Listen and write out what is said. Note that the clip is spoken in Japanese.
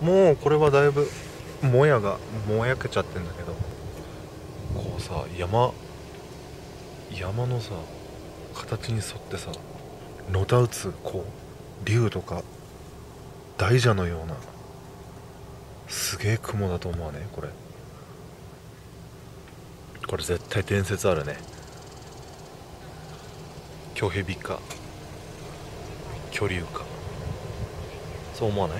もうこれはだいぶもやがもやけちゃってんだけどこうさ山山のさ形に沿ってさのたうつこう竜とか大蛇のようなすげえ雲だと思わねこれ。これ絶対伝説あるね。巨蛇か巨竜か。そう思わない？